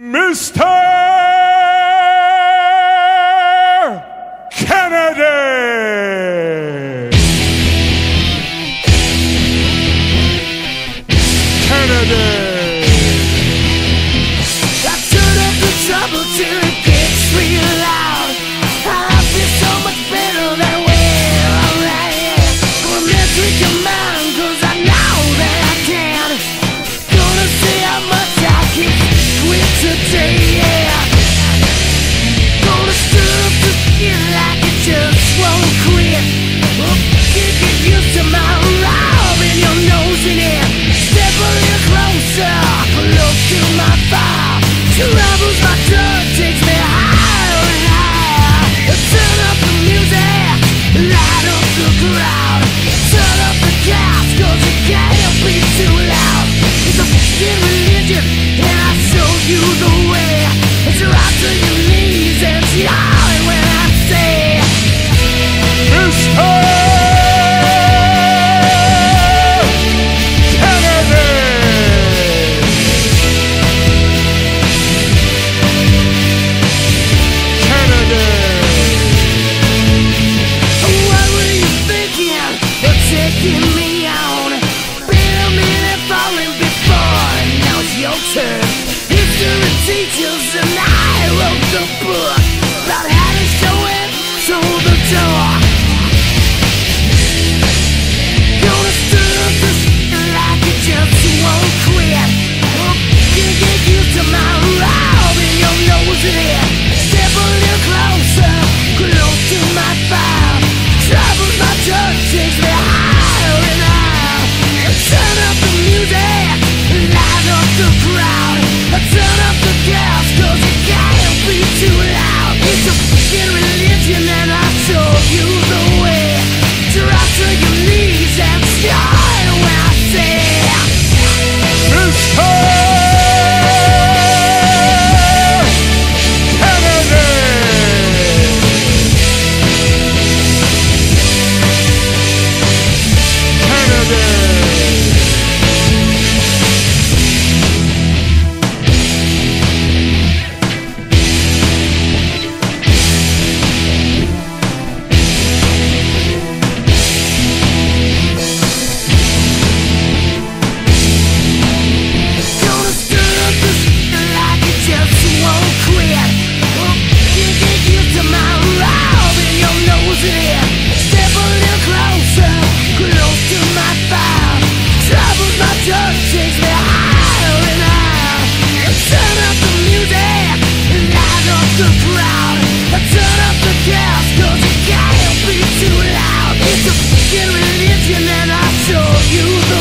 Mr. knees and and then I show you